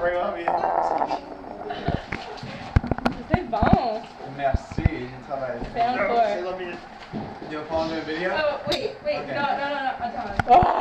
vraiment bien. C'est bon. Merci, j'ai travaillé. Fais encore. C'est la minute. Tu vas prendre une vidéo? Oh, wait, wait, Okay. no, no, no, no, attends.